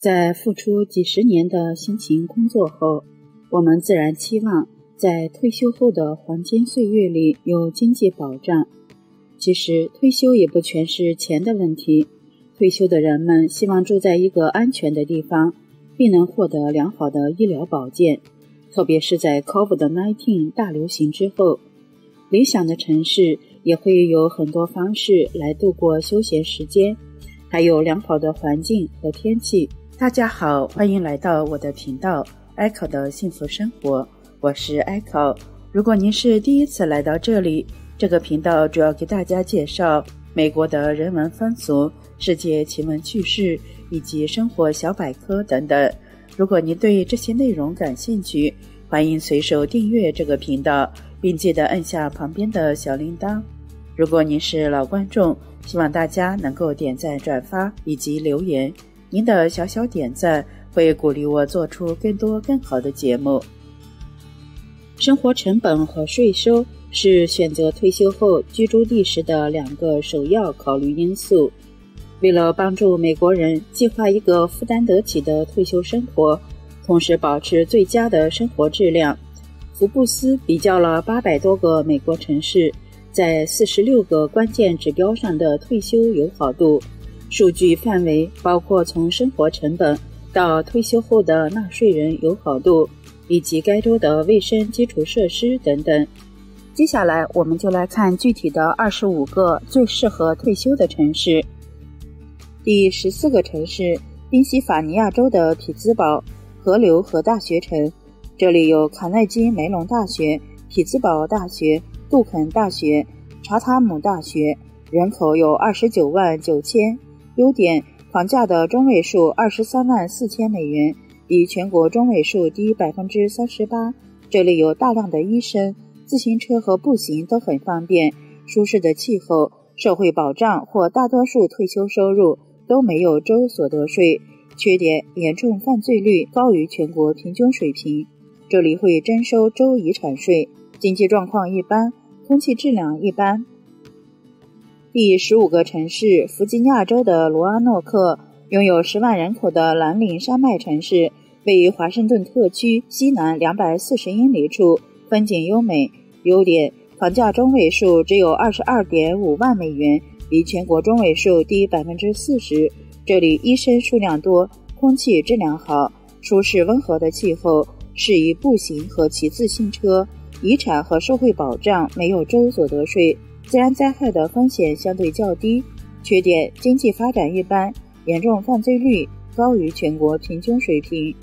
在付出几十年的辛勤工作后，我们自然期望在退休后的黄金岁月里有经济保障。其实，退休也不全是钱的问题。退休的人们希望住在一个安全的地方，并能获得良好的医疗保健。特别是在 COVID-19 大流行之后，理想的城市也会有很多方式来度过休闲时间，还有良好的环境和天气。大家好，欢迎来到我的频道 Echo 的幸福生活，我是 Echo。如果您是第一次来到这里，这个频道主要给大家介绍美国的人文风俗、世界奇闻趣事以及生活小百科等等。如果您对这些内容感兴趣，欢迎随手订阅这个频道，并记得按下旁边的小铃铛。如果您是老观众，希望大家能够点赞、转发以及留言。您的小小点赞会鼓励我做出更多更好的节目。生活成本和税收是选择退休后居住地时的两个首要考虑因素。为了帮助美国人计划一个负担得起的退休生活，同时保持最佳的生活质量，福布斯比较了八百多个美国城市在四十六个关键指标上的退休友好度。数据范围包括从生活成本到退休后的纳税人友好度，以及该州的卫生基础设施等等。接下来，我们就来看具体的二十五个最适合退休的城市。第十四个城市，宾夕法尼亚州的匹兹堡河流和大学城，这里有卡耐基梅隆大学、匹兹堡大学、杜肯大学、查塔姆大学，人口有二十九万九千。优点：房价的中位数二十三万四千美元，比全国中位数低百分之三十八。这里有大量的医生，自行车和步行都很方便。舒适的气候，社会保障或大多数退休收入都没有州所得税。缺点：严重犯罪率高于全国平均水平。这里会征收州遗产税。经济状况一般，空气质量一般。第十五个城市，弗吉尼亚州的罗阿诺克，拥有十万人口的蓝岭山脉城市，位于华盛顿特区西南两百四十英里处，风景优美。优点：房价中位数只有二十二点五万美元，比全国中位数低百分之四十。这里医生数量多，空气质量好，舒适温和的气候适宜步行和骑自行车。遗产和社会保障没有州所得税。自然灾害的风险相对较低，缺点经济发展一般，严重犯罪率高于全国平均水平。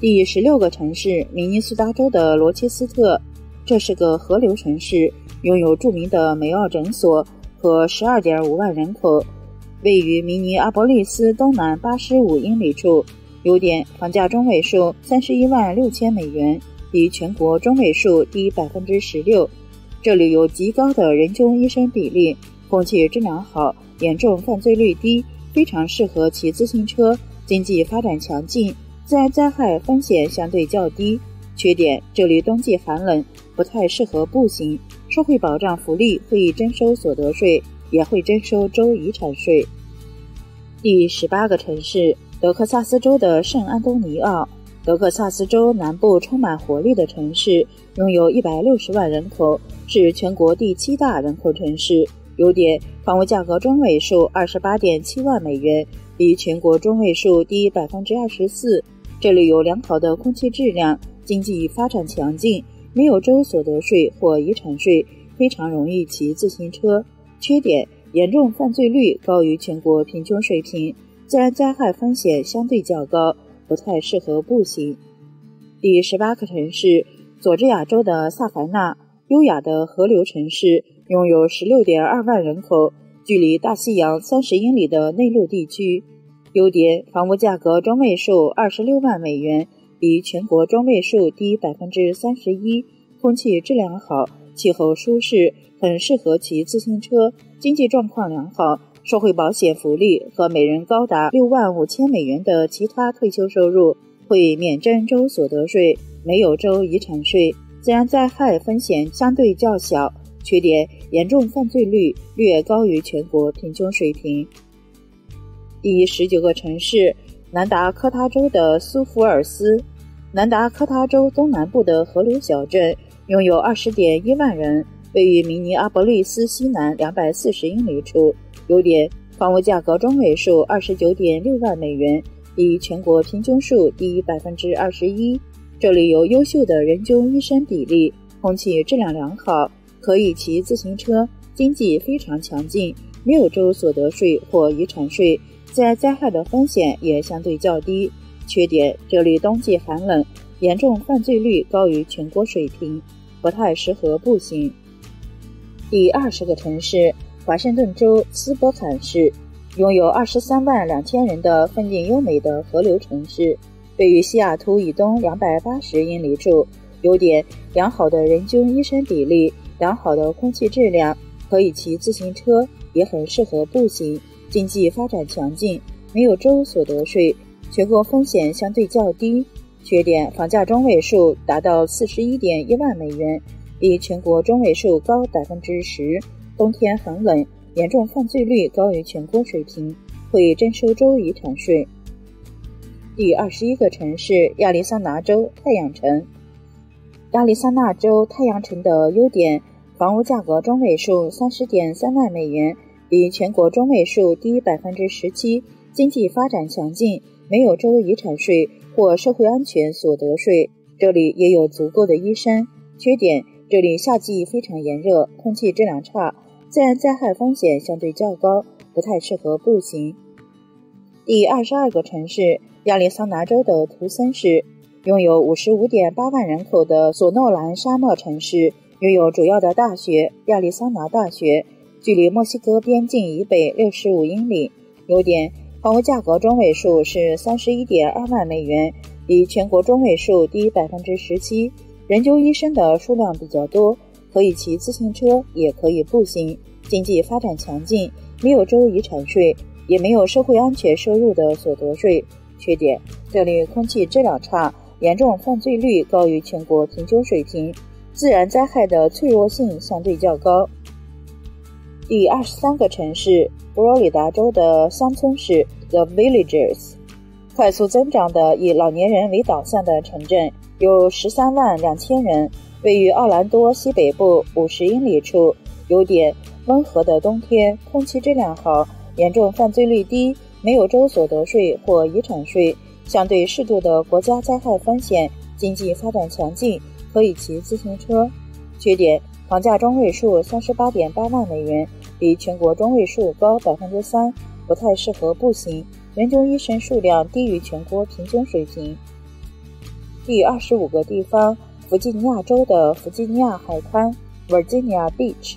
第十六个城市，明尼苏达州的罗切斯特，这是个河流城市，拥有著名的梅奥诊所和十二点五万人口，位于明尼阿波利斯东南八十五英里处。优点房价中位数三十一万六千美元，比全国中位数低百分之十六。这里有极高的人均医生比例，空气质量好，严重犯罪率低，非常适合骑自行车。经济发展强劲，自然灾害风险相对较低。缺点：这里冬季寒冷，不太适合步行。社会保障福利会征收所得税，也会征收州遗产税。第十八个城市，德克萨斯州的圣安东尼奥，德克萨斯州南部充满活力的城市，拥有一百六十万人口。是全国第七大人口城市。优点：房屋价格中位数二十八点七万美元，比全国中位数低百分之二十四。这里有良好的空气质量，经济发展强劲，没有州所得税或遗产税，非常容易骑自行车。缺点：严重犯罪率高于全国平均水平，自然灾害风险相对较高，不太适合步行。第十八个城市：佐治亚州的萨凡纳。优雅的河流城市，拥有十六点二万人口，距离大西洋三十英里的内陆地区。优点：房屋价格中位数二十六万美元，比全国中位数低百分之三十一。空气质量好，气候舒适，很适合骑自行车。经济状况良好，社会保险福利和每人高达六万五千美元的其他退休收入会免征州所得税，没有州遗产税。自然灾害风险相对较小，缺点严重犯罪率略高于全国平均水平。第十九个城市，南达科他州的苏福尔斯，南达科他州东南部的河流小镇，拥有二十点一万人，位于明尼阿波利斯西南两百四十英里处。优点：房屋价格中位数二十九点六万美元，比全国平均数低百分之二十一。这里有优秀的人均医生比例，空气质量良好，可以骑自行车，经济非常强劲，没有州所得税或遗产税，自然灾害的风险也相对较低。缺点：这里冬季寒冷，严重犯罪率高于全国水平，不太适合步行。第二十个城市，华盛顿州斯波坎市，拥有二十三万两千人的风景优美的河流城市。位于西雅图以东两百八十英里处，优点：良好的人均医生比例，良好的空气质量，可以骑自行车，也很适合步行。经济发展强劲，没有州所得税，全国风险相对较低。缺点：房价中位数达到四十一点一万美元，比全国中位数高百分之十。冬天很冷，严重犯罪率高于全国水平，会征收州遗产税。第二十一个城市亚利桑那州太阳城。亚利桑那州太阳城的优点：房屋价格中位数三十点三万美元，比全国中位数低百分之十七。经济发展强劲，没有州遗产税或社会安全所得税。这里也有足够的医生。缺点：这里夏季非常炎热，空气质量差，自然灾害风险相对较高，不太适合步行。第二十二个城市。亚利桑那州的图森市拥有五十五点八万人口的索诺兰沙漠城市，拥有主要的大学——亚利桑那大学，距离墨西哥边境以北六十五英里。优点：房屋价格中位数是三十一点二万美元，比全国中位数低百分之十七。人均医生的数量比较多，可以骑自行车，也可以步行。经济发展强劲，没有州遗产税，也没有社会安全收入的所得税。缺点：这里空气质量差，严重犯罪率高于全国平均水平，自然灾害的脆弱性相对较高。第二十三个城市，佛罗里达州的乡村市 The Villages，快速增长的以老年人为导向的城镇，有十三万两千人，位于奥兰多西北部五十英里处。优点：温和的冬天，空气质量好，严重犯罪率低。没有州所得税或遗产税，相对适度的国家灾害风险，经济发展强劲，可以骑自行车。缺点：房价中位数三十八点八万美元，比全国中位数高百分之三，不太适合步行。人均医生数量低于全国平均水平。第二十五个地方，弗吉尼亚州的弗吉尼亚海滩 （Virginia Beach），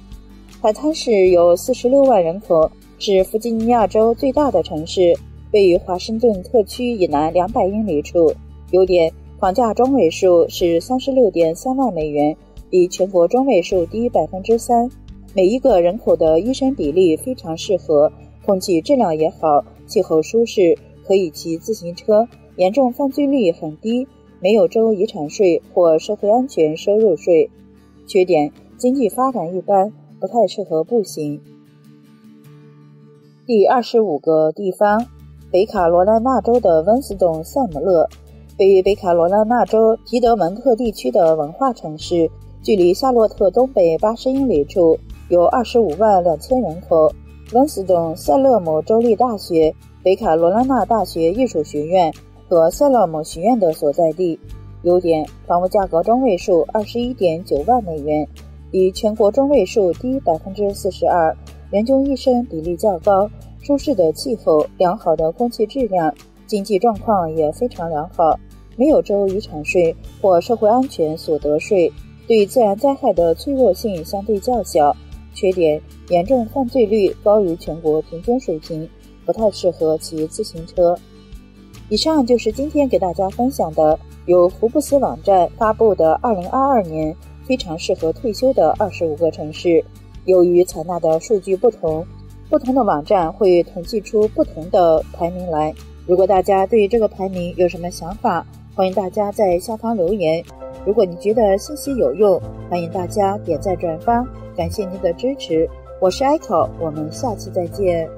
海滩市有四十六万人口。是弗吉尼亚州最大的城市，位于华盛顿特区以南两百英里处。优点：房价中位数是三十六点三万美元，比全国中位数低百分之三。每一个人口的医生比例非常适合，空气质量也好，气候舒适，可以骑自行车。严重犯罪率很低，没有州遗产税或社会安全收入税。缺点：经济发展一般，不太适合步行。第二十五个地方，北卡罗来纳州的温斯顿·塞姆勒，位于北卡罗来纳州皮德蒙特地区的文化城市，距离夏洛特东北八十英里处，有二十五万两千人口。温斯顿塞勒姆州立大学、北卡罗来纳大学艺术学院和塞勒姆学院的所在地。优点：房屋价格中位数二十一点九万美元，比全国中位数低百分之四十二。人均医生比例较高，舒适的气候，良好的空气质量，经济状况也非常良好，没有州遗产税或社会安全所得税，对自然灾害的脆弱性相对较小。缺点：严重犯罪率高于全国平均水平，不太适合骑自行车。以上就是今天给大家分享的由福布斯网站发布的2022年非常适合退休的25个城市。由于采纳的数据不同，不同的网站会统计出不同的排名来。如果大家对这个排名有什么想法，欢迎大家在下方留言。如果你觉得信息有用，欢迎大家点赞转发，感谢您的支持。我是 Echo，我们下期再见。